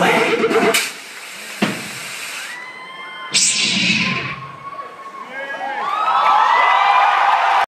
way.